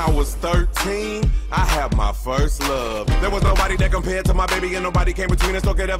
I was 13, I had my first love. There was nobody that compared to my baby, and nobody came between us, so could ever